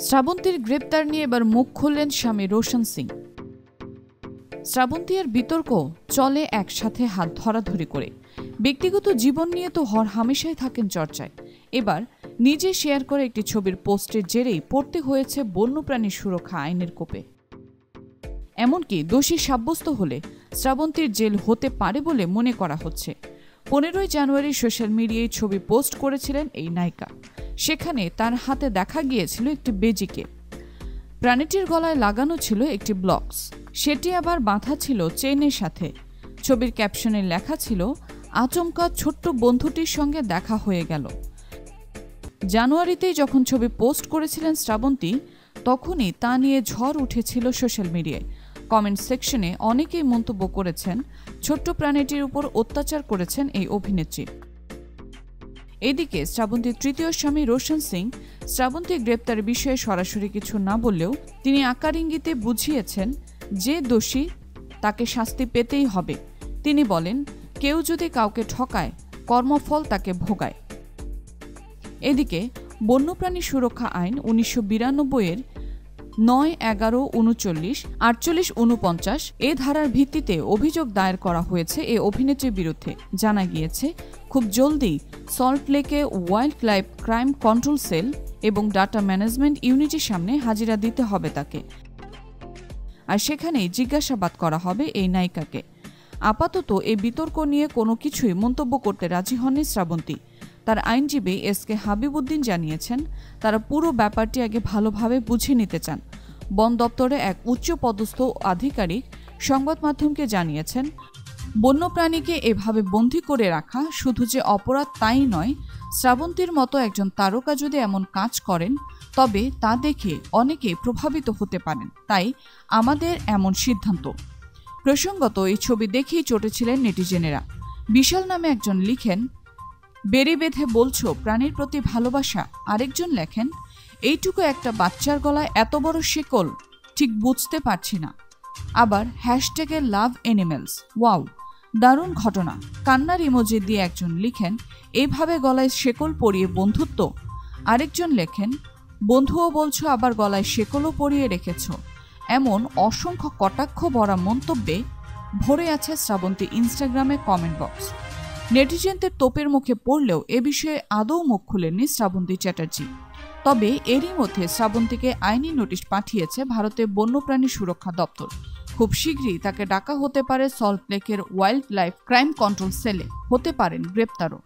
শ্রাবন্তীর গ্রেপ্তার নিয়ে এবার মুখ খুললেন স্বামী রোশন সিং। শ্রাবন্তী আর বিতর্ক চলে একসাথে হাত ধরাধরি করে। ব্যক্তিগত জীবন নিয়ে তো হর হামেশাই থাকেন চর্চায়। এবার নিজে শেয়ার করে একটি ছবির পোস্টের জেরেই পড়তে হয়েছে বন্যপ্রাণী সুরক্ষা আইনের কোপে। এমনকি দোষী সাব্যস্ত হলে শ্রাবন্তীর জেল হতে পারে বলে মনে করা হচ্ছে। পনেরোই জানুয়ারি সোশ্যাল মিডিয়ায় ছবি পোস্ট করেছিলেন এই নায়িকা। সেখানে তার হাতে দেখা গিয়েছিল একটি বেজিকে। প্রাণীটির গলায় লাগানো ছিল একটি ব্লকস। সেটি আবার বাঁধা ছিল চেনের সাথে। ছবির ক্যাপশনে লেখা ছিল, আচমকা ছোট্ট বন্ধুটির সঙ্গে দেখা হয়ে গেল। জানুয়ারিতেই যখন ছবি পোস্ট করেছিলেন শ্রাবন্তী, তখনই তা নিয়ে ঝড় উঠেছিল সোশ্যাল মিডিয়ায়। কমেন্ট সেকশনে অনেকেই মন্তব্য করেছেন, ছোট্ট প্রাণীটির উপর অত্যাচার করেছেন এই অভিনেত্রী। এদিকে শ্রাবন্তীর তৃতীয় স্বামী রোশন সিং শ্রাবন্তী গ্রেপ্তারের বিষয়ে সরাসরি কিছু না বললেও তিনি আকার ইঙ্গিতে বুঝিয়েছেন যে দোষী তাকে শাস্তি পেতেই হবে। তিনি বলেন, কেউ যদি কাউকে ঠকায়, কর্মফল তাকে ভোগায়। এদিকে বন্যপ্রাণী সুরক্ষা আইন উনিশশো বিরানব্বইয়ের নয় এগারো উনচল্লিশ, আটচল্লিশ উনপঞ্চাশ, এ ধারার ভিত্তিতে অভিযোগ দায়ের করা হয়েছে এ অভিনেত্রীর বিরুদ্ধে। জানা গিয়েছে, খুব জলদি সল্ট লেকে wild life crime control cell এবং ডাটা ম্যানেজমেন্ট ইউনিটের সামনে হাজিরা দিতে হবে তাকে। আর সেখানেই জিজ্ঞাসাবাদ করা হবে এই নায়িকাকে। আপাতত এই বিতর্ক নিয়ে কোনো কিছুই মন্তব্য করতে রাজি হননি শ্রাবন্তী। তার আইনজীবী এস কে হাবিবুদ্দিন জানিয়েছেন, তারা পুরো ব্যাপারটি আগে ভালোভাবে বুঝে নিতে চান। বন দপ্তরে এক উচ্চ পদস্থ আধিকারিক সংবাদ মাধ্যমকে জানিয়েছেন, বন্যপ্রাণীকে এভাবে বন্দী করে রাখা শুধু যে অপরাধ তাই নয়, শ্রাবন্তীর মতো একজন তারকা যদি এমন কাজ করেন, তবে তা দেখে অনেকে প্রভাবিত হতে পারেন। তাই আমাদের এমন সিদ্ধান্ত। প্রসঙ্গত, এই ছবি দেখেই চটেছিলেন নেটিজেনেরা। বিশাল নামে একজন লিখেন, বেড়ে বেঁধে বলছো, প্রাণীর প্রতি ভালোবাসা। আরেকজন লেখেন এইটুকু একটা বাচ্চার গলায় এত বড় শেকল, ঠিক বুঝতে পারছি না। আবার হ্যাশট্যাগে লাভ এনিমেলস, ওয়াও, দারুণ ঘটনা। কান্নার ইমোজি দিয়ে একজন লিখেন এইভাবে গলায় শেকল পরিয়ে বন্ধুত্ব? আরেকজন লেখেন, বন্ধুও বলছো, আবার গলায় শেকলও পরিয়ে রেখেছ। এমন অসংখ্য কটাক্ষ ভরা মন্তব্যে ভরে আছে শ্রাবন্তী ইনস্টাগ্রামে কমেন্ট বক্স। নেটিজেনদের তোপের মুখে পড়লেও এ বিষয়ে আদৌ মুখ খুলেননি শ্রাবন্তী চ্যাটার্জি। তবে এরই মধ্যে শ্রাবন্তীকে আইনি নোটিশ পাঠিয়েছে ভারতের বন্যপ্রাণী সুরক্ষা দপ্তর। খুব শীঘ্রই তাকে ডাকা হতে পারে সল্ট লেকের ওয়াইল্ড লাইফ ক্রাইম কন্ট্রোল সেলে। হতে পারেন গ্রেপ্তারও।